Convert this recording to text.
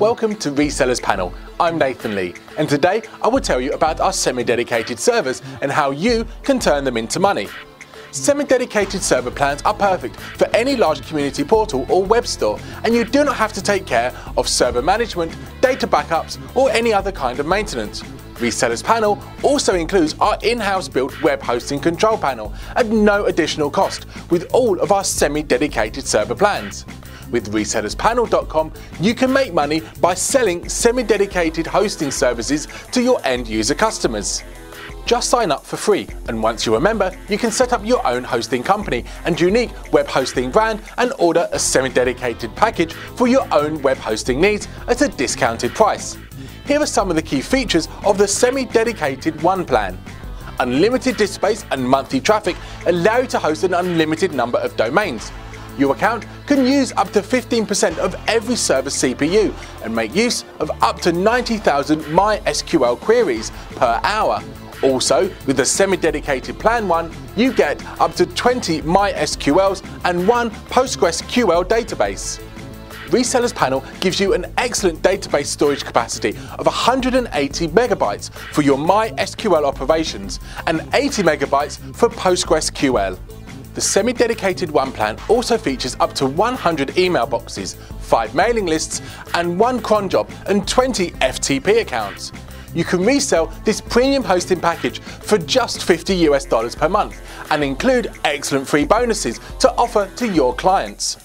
Welcome to Resellers Panel. I'm Nathan Lee, and today I will tell you about our semi-dedicated servers and how you can turn them into money. Semi-dedicated server plans are perfect for any large community portal or web store, and you do not have to take care of server management, data backups, or any other kind of maintenance. Resellers Panel also includes our in-house built web hosting control panel at no additional cost with all of our semi-dedicated server plans. With resellerspanel.com, you can make money by selling semi-dedicated hosting services to your end user customers. Just sign up for free, and once you're a member, you can set up your own hosting company and unique web hosting brand and order a semi-dedicated package for your own web hosting needs at a discounted price. Here are some of the key features of the semi-dedicated One plan. Unlimited disk space and monthly traffic allow you to host an unlimited number of domains. Your account can use up to 15% of every server's CPU and make use of up to 90,000 MySQL queries per hour. Also, with the semi-dedicated Plan 1, you get up to 20 MySQLs and one PostgreSQL database. Resellers Panel gives you an excellent database storage capacity of 180 megabytes for your MySQL operations and 80 megabytes for PostgreSQL. The semi-dedicated One plan also features up to 100 email boxes, 5 mailing lists and 1 cron job and 20 FTP accounts. You can resell this premium hosting package for just 50 US dollars per month and include excellent free bonuses to offer to your clients.